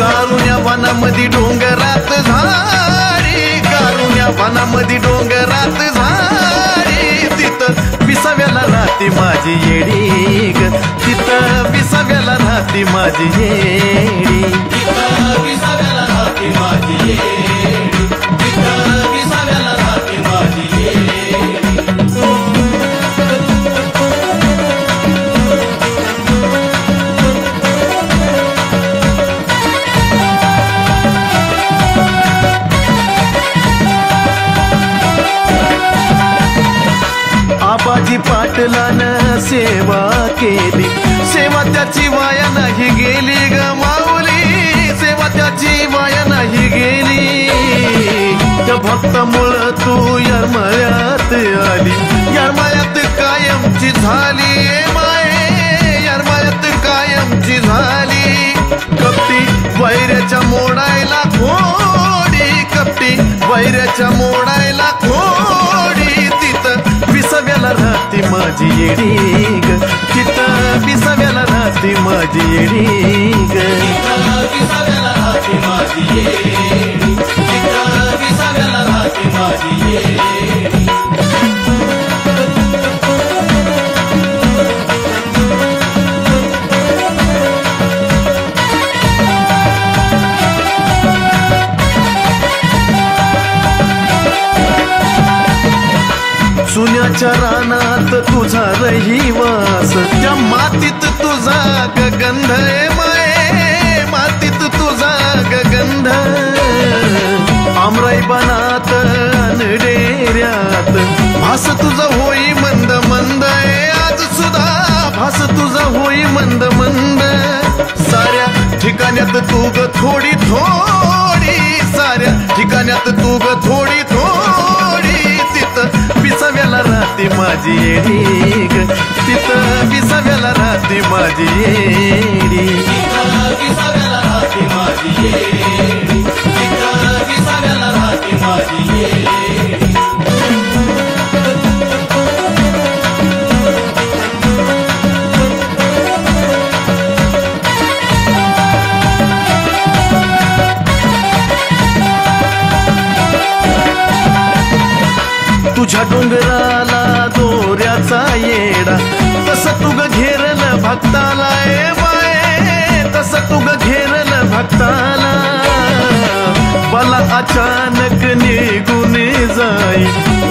कारुण्या वनामध्ये डोंगरात झाडी कारुण्या वनामध्ये डोंगरात झाडी. तिथं विसाव्याला राहते माझी येडी ग तिथं विसाव्याला हाती माझी येडी. आबाजी पाटलानं सेवा केली सेवा त्याची वाया नाही गेली ग माऊली. सेवा त्याची वाया नाही गेली. त्या भक्तामुळं तू यरमळ्यात आली. यरमळ्यात कायमची झाली माये. यरमळ्यात कायमची झाली. कपटी वैऱ्याच्या मोडायला खोडी कपटी वैऱ्याच्या मोडायला माझी येडी ग तिथं विसाव्याला राहते माझी येडी ग माझी सुन्याच्या रानात तुझा रहिवास. त्या मातीत तुझा गगंध ए माये. मातीत तुझा गगंध आमराई बनात डेऱ्यात. भास तुझा होई मंद मंद आज सुद्धा भास तुझा होई मंद मंद. साऱ्या ठिकाण्यात तू ग थोडी थोडी माझी येडी ग तिथं विसाव्याला राहते माझी येडी. तिथं विसाव्याला भक्ताला ए माये तस तुग घेरल भक्ताला. मला अचानक निघून जाई.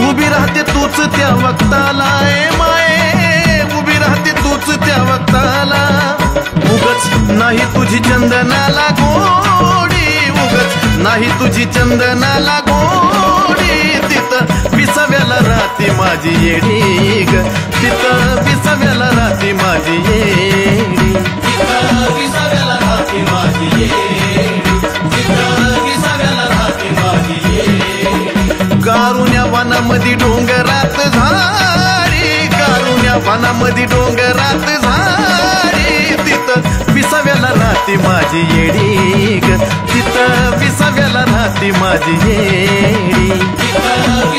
उभी राहते तूच त्या वक्ताला ए माये उभी राहते तूच त्या वक्ताला. उगच नाही तुझी चंदनाला गोडी उगच नाही तुझी चंदनाला गोडी. तिथं विसाव्याला राहते माझी येडी ग. कारुण्या वनामध्ये डोंगरात झारी कारुण्या वनामध्ये डोंगरात झारी तिथं विसाव्याला राहते माझी येडी ग. तिथं विसाव्याला राहते माझी येडी. तिथं